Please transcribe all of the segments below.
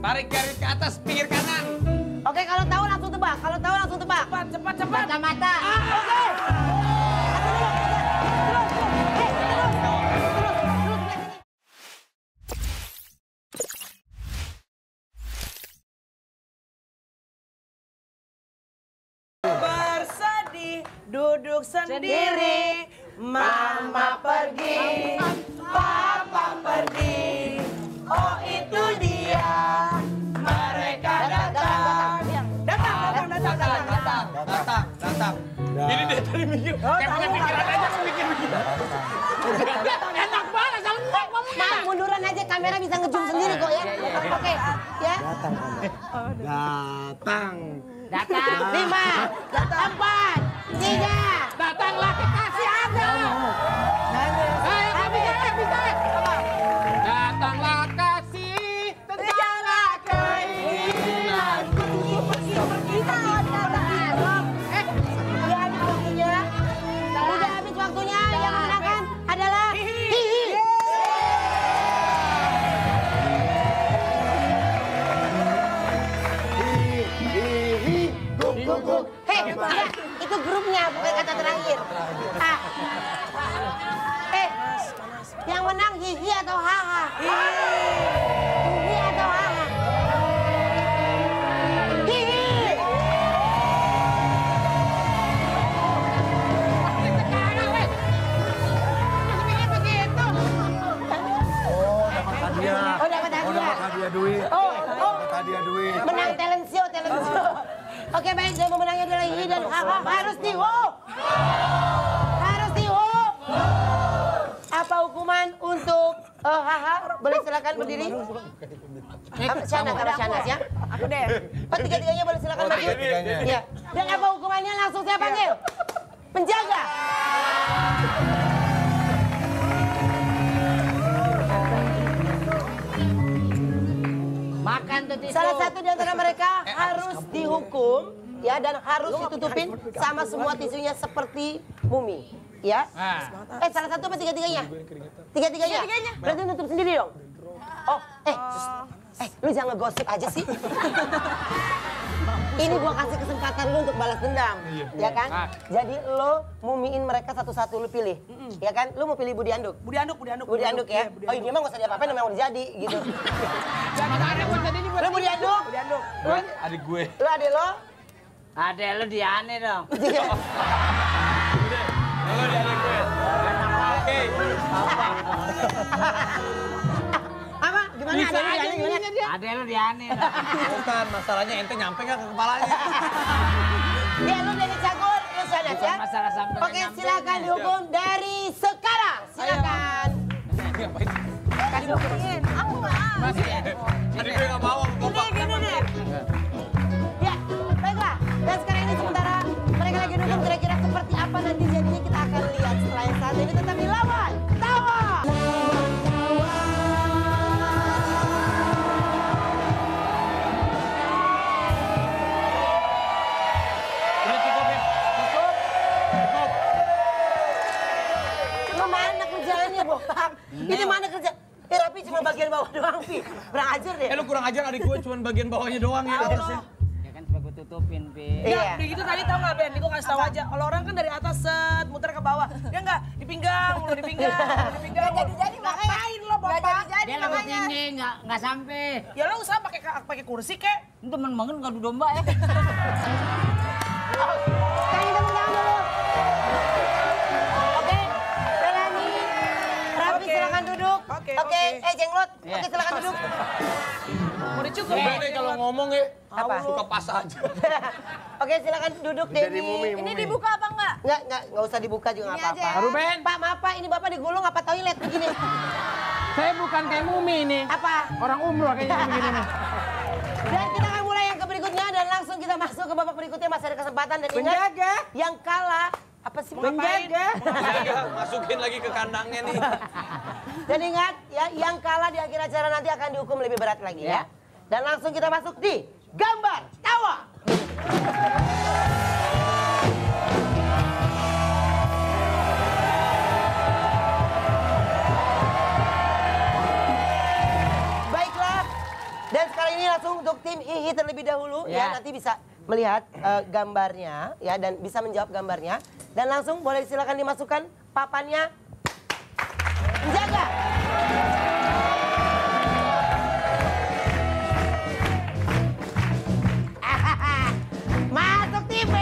Tarik garis ke atas, pinggir kanan. Oke, kalau tahu langsung tebak. Kalau tahu langsung tebak. Cepat, cepat, cepat. Oke. Eh, terus. Terus, terus. Bersedih, duduk sendiri. Mama pergi, papa pergi. Datang, datang. Ini dia tadi mikir, kayak punya pikiran aja mikir-mikir. Enak banget, sama Maaf, munduran aja kamera bisa ngezoom sendiri kok ya. Oke, ya. Datang. Datang. Lima, empat, tiga. Datanglah kekasih Anda. Itu grupnya bukan kata terakhir. Ah. Eh, yang menang Hihi atau Haha? Hihi atau Oke baik, dan pemenangnya adalah Hihi dan Haha. Harus dihu. Harus dihu. Apa hukuman untuk eh, Haha? Boleh silakan berdiri. Shanas, sama Shanas ya. Aku deh. Oh, tiga-tiganya boleh silakan Oh, maju. Iya. Dan apa hukumannya langsung saya panggil? Penjaga. Salah satu di antara mereka harus dihukum ya dan harus ditutupin sama semua tisunya seperti mumi. Ya. Eh salah satu apa tiga-tiganya? Tiga-tiganya. Tiga-tiganya. Berarti nutup sendiri dong. Oh, eh, eh, lu jangan ngegosip aja sih. Ini gua kasih kesempatan lu untuk balas dendam, ya kan? Jadi lo mumiin mereka satu-satu lu pilih, ya kan? Lu mau pilih Budi Anduk? Budi Anduk, Budi Anduk. Budi Anduk ya? Iya, Budi Oh ini Anduk. emang gak usah diapa-apain, memang udah jadi gitu. Makanya buat tadi ini buat Lu Budi Anduk? Budi Anduk. Lu, adik gue. lu adek lo? Ada lu diane dong. Halo, di adik gue. Oke. Apa? Aja gimana? Gimana? ngirinya dia. Ada lu diane dong. Bukan, masalahnya ente nyampe nggak ke kepalanya? Ya lu dari Cagur, lu Bukan ya? masalah sampai Oke silakan dihukum dari sekarang. Silakan. Kasih buktiin. Aku nggak. Masih ya? Adik gue nggak mau. Gini, gini deh. Ya, baiklah. Dan sekarang ini sementara mereka lagi dukung kira-kira seperti apa nanti jadinya kita akan lihat setelah Ini mana kerja? Eh, Rapi cuma bagian bawah doang, Pi. Kurang ajar deh. Eh lu kurang ajar adik gue cuma bagian bawahnya doang ya. Ya kan supaya gue tutupin, Pi. Iya. Ya, begitu tadi tau gak Ben? Gue kasih tau aja. Kalau orang kan dari atas set, muter ke bawah. Dia enggak, di pinggang, mulu di pinggang, mulu di pinggang. Gak jadi-jadi, ngapain lo Bapak? Dia lewat tinggi, nggak nggak sampai. Ya lo usaha pakai pakai kursi kek. Itu temen banget ngadu domba ya. Oke, eh Jenglot, Iya. oke silakan duduk. Mau dicukup. Udah deh kalau ngomong ya. Apa? Suka pas aja. Oke, silakan duduk Denny. mumi, Ini mumi. dibuka apa enggak? Enggak, enggak, enggak usah dibuka juga enggak apa-apa. aja. Ruben. Pak, maaf Pak, ini Bapak digulung apa toilet begini? Saya bukan kayak mumi nih. Apa? Orang umroh kayaknya begini nih. Dan kita akan mulai yang ke berikutnya dan langsung kita masuk ke babak berikutnya masih ada kesempatan dan ingat Penjaga. yang kalah apa sih Penjaga. Penjaga, masukin lagi ke kandangnya nih. Dan ingat ya yang kalah di akhir acara nanti akan dihukum lebih berat lagi ya. Dan langsung kita masuk di gambar tawa. Baiklah. Dan sekali ini langsung untuk tim Hihi terlebih dahulu ya. Ya. nanti bisa melihat eh, gambarnya ya dan bisa menjawab gambarnya dan langsung boleh silakan dimasukkan papannya. Jaga. Masuk TV.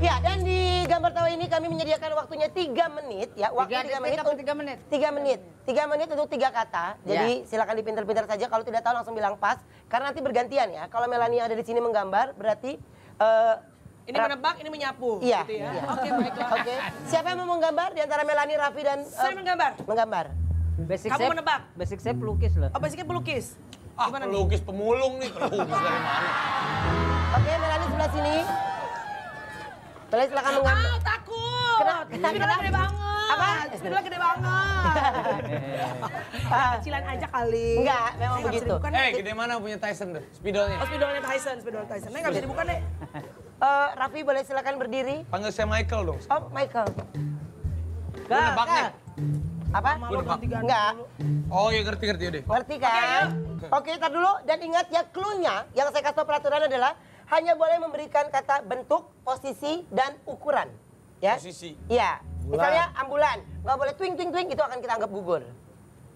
Ya, dan di gambar tawa ini kami menyediakan waktunya 3 menit ya. Waktu Tiga 3 detik menit apa untuk tiga menit? Tiga menit. Tiga menit untuk tiga kata. Jadi Ya. silakan dipinter-pinter saja. Kalau tidak tahu langsung bilang pas. Karena nanti bergantian ya. Kalau Melania ada di sini menggambar, berarti eh, Ini Ra- menebak, ini menyapu. Iya. Gitu ya. iya. Oke, baiklah. Oke. Siapa yang mau menggambar di antara Melani, Raffi dan eh, Saya menggambar. menggambar? Basic Kamu saya, menebak. Basic saya pelukis loh. Oh, basicnya pelukis. Ah, Gimana nih? pelukis pemulung nih. Pelukis dari mana? Oke, Melani sebelah sini. Melani silakan menggambar. Ah, takut. Kenapa? Kenapa? Spidolnya gede banget. Apa? Spidolnya gede banget. Ah, Kecilan aja kali. Enggak, memang begitu. dibuka, Eh, nih. gede mana punya Tyson tuh? Spidolnya. Oh, spidolnya Tyson, spidol Tyson. Nah, nggak bisa dibuka, deh. Eh, Raffi boleh silakan berdiri. Panggil saya Michael dong. Oh, Michael. Lu nebak nih. Apa? Ganti-ganti Enggak. Oh iya ngerti ngerti udah. Ngerti kan? Oke, tar dulu. Dan ingat ya, clue-nya yang saya kasih tau peraturan adalah hanya boleh memberikan kata bentuk, posisi, dan ukuran. Ya? Posisi. Iya. Misalnya ambulan. Nggak boleh twing, twing, twing. Itu akan kita anggap gugur.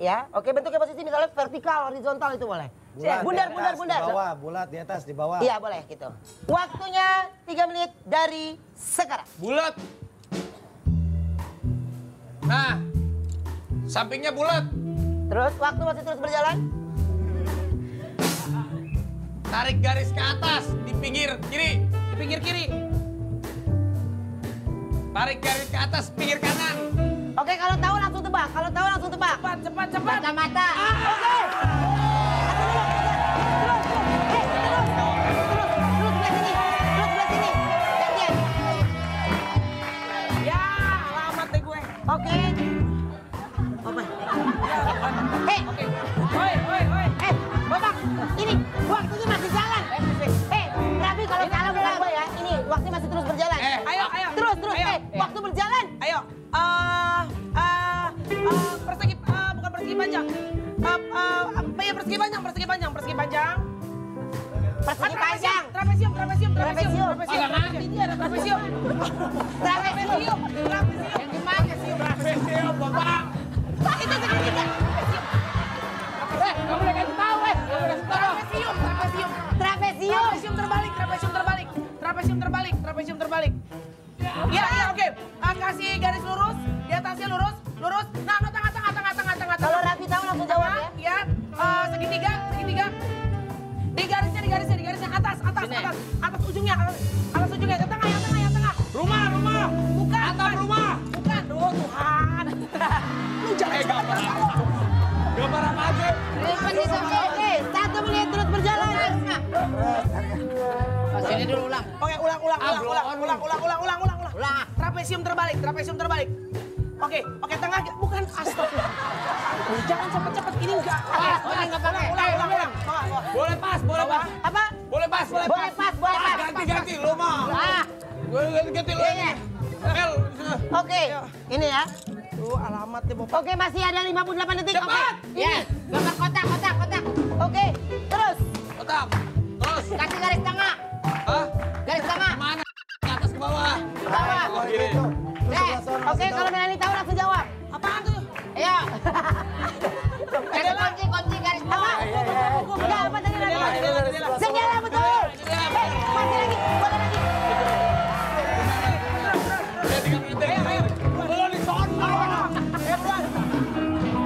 Ya, oke bentuknya posisi misalnya vertikal, horizontal itu boleh. Bulat, bundar, di bundar, atas, bundar. Di bawah, bulat di atas, di bawah. Iya boleh gitu. Waktunya 3 menit dari sekarang. Bulat. Nah, sampingnya bulat. Terus waktu masih terus berjalan. Tarik garis ke atas di pinggir kiri. Di pinggir kiri. Tarik garis ke atas pinggir kanan. Oke, kalau tahu langsung tebak. Kalau tahu langsung tebak. Cepat, cepat, cepat. Mata-mata. Terus berjalan. Eh, Ayo, ayo. Terus, terus. Ayo. Eh, waktu berjalan. Ayo. Eh, eh, eh, persegi, eh, bukan persegi panjang. Eh, apa ya persegi panjang, persegi panjang, persegi panjang. Persegi Ah, panjang. Trapesium, trapesium, trapesium, Trapesium. trapesium. trapesium. Ini ada trapesium. Trapesium. Trapesium. Yang gimana sih? Trapesium, Bapak. Terbalik. Iya, iya, oke. Ah, kasih garis lurus, di atasnya lurus, lurus. Nah, no, tengah, tengah, tengah, tengah, tengah. Kalau. Rafi tahu langsung jawab ya. Iya, eh, segitiga, segitiga. Di garisnya, di garisnya, di garisnya atas, atas, Sini. atas, atas ujungnya, atas, atas ujungnya, yang tengah, yang tengah, yang tengah. Rumah, rumah. Bukan, Atap bukan. rumah. Bukan, oh Tuhan. Lu jangan Eh, gambar apa? Gambar apa aja? Oke, oke. Satu menit terus berjalan. Pas ini dulu ulang. Oke, ulang, ulang, ulang, ulang, ulang, ulang, ulang, ulang, ulang, ulang. Ulang. Trapesium terbalik, trapesium terbalik. Oke, oke tengah, bukan astagfirullah. Jangan cepet-cepet, ini enggak. Oke, Oh, ini nggak pakai. ulang, ulang, ulang. Bawah, bawah. Boleh pas, boleh pas. Apa? Boleh pas, boleh Boleh pas, boleh pas. Ganti, ganti. Lu mah. Ah, Boleh ganti, ganti lu. Iya, El, sana. oke. Ini ya. Tuh, alamat deh, Bapak. Oke, masih ada 58 detik. Cepat. Ya, gambar kotak, kotak, kotak. Oke, terus. Otak. Terus. Kasih garis tengah. Hah? Garis tengah. Mana? Ke atas ke bawah. Bawah. Eh, sana, Oke, kalau. Melani tahu langsung jawab. Apaan tuh? Ayo. Kasih kunci, kunci garis tengah. Enggak, apa tadi Melani? Jendela, jendela, jendela. Jendela, betul. Eh, masih lagi, boleh lagi.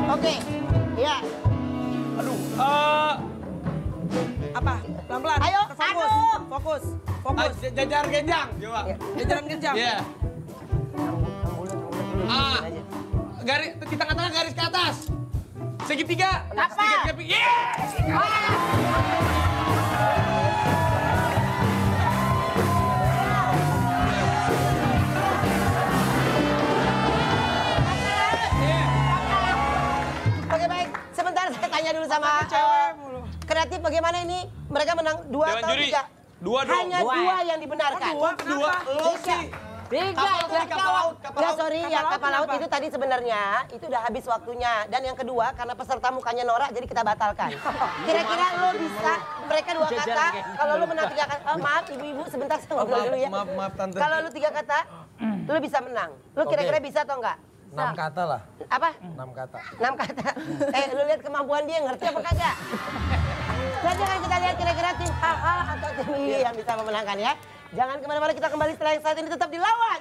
Oke, ya. Aduh. Eh, Apa? Pelan-pelan. Ayo, Fokus, aduh. fokus, fokus. j- jajar genjang. Coba. Jajaran genjang. Iya. Ah. Garis di tengah-tengah garis ke atas. Segitiga. Apa? Segitiga. Yes! Sebentar saya tanya dulu sama eh, kreatif bagaimana ini mereka menang dua atau tiga? Dua dong. Hanya Dua dua ya? yang dibenarkan. Dua, Dua kenapa? lo sih. Tiga. Kapal tadi kapal laut, kapal Ya laut. sorry ya kapal laut itu tadi sebenarnya itu udah habis waktunya dan yang kedua karena peserta mukanya norak jadi kita batalkan. Kira-kira lo bisa mereka dua kata kalau lo menang tiga kata oh, maaf ibu-ibu sebentar saya ngobrol maaf, dulu ya. maaf, maaf, Tante. Kalau lo tiga kata lo bisa menang. Lo kira-kira bisa atau enggak? Enam kata lah. Apa? Enam kata. Enam kata. Eh lo lihat kemampuan dia ngerti apa kagak? Kan kita lihat kira-kira tim HH atau tim I yang bisa memenangkan ya. Jangan ke mana-mana kita kembali setelah yang saat ini tetap dilawan.